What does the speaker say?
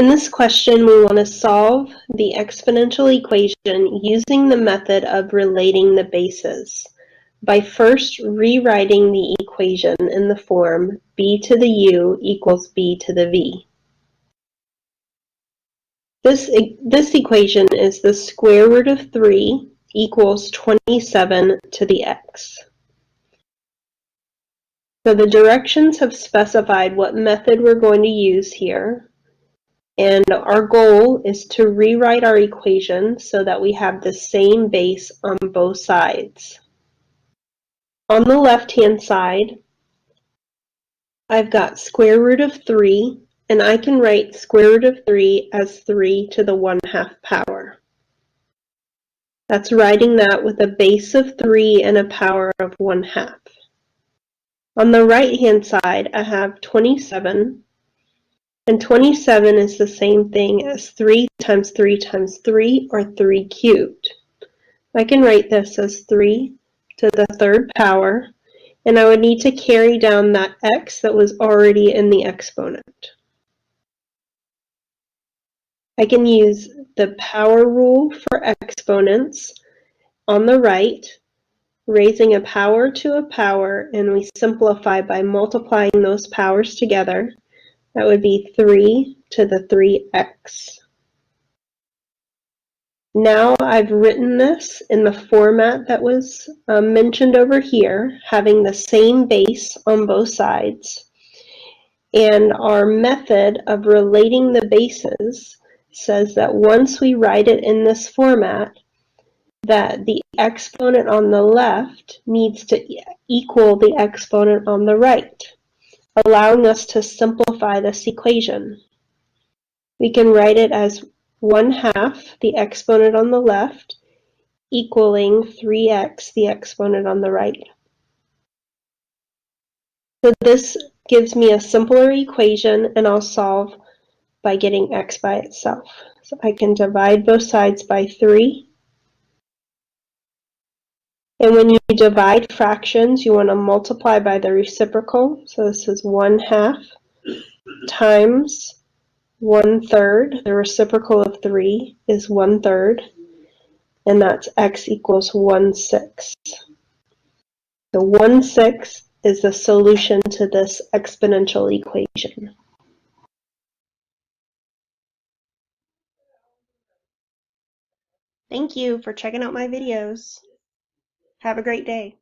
In this question, we want to solve the exponential equation using the method of relating the bases by first rewriting the equation in the form b to the u equals b to the v. This, this equation is the square root of 3 equals 27 to the x. So the directions have specified what method we're going to use here. And our goal is to rewrite our equation so that we have the same base on both sides. On the left-hand side, I've got square root of 3, and I can write square root of 3 as 3 to the 1 half power. That's writing that with a base of 3 and a power of 1 half. On the right hand side, I have 27, and 27 is the same thing as 3 times 3 times 3, or 3 cubed. I can write this as 3 to the third power, and I would need to carry down that x that was already in the exponent. I can use the power rule for exponents on the right, raising a power to a power, and we simplify by multiplying those powers together. That would be 3 to the 3x. Now I've written this in the format that was um, mentioned over here, having the same base on both sides. And our method of relating the bases says that once we write it in this format, that the exponent on the left needs to equal the exponent on the right, allowing us to simplify this equation. We can write it as 1 half the exponent on the left equaling 3x the exponent on the right. So this gives me a simpler equation and I'll solve by getting x by itself. So I can divide both sides by 3. And when you divide fractions, you want to multiply by the reciprocal. So this is 1 half times 1 third. The reciprocal of 3 is 1 third. And that's x equals 1 sixth. So 1 sixth is the solution to this exponential equation. Thank you for checking out my videos. Have a great day.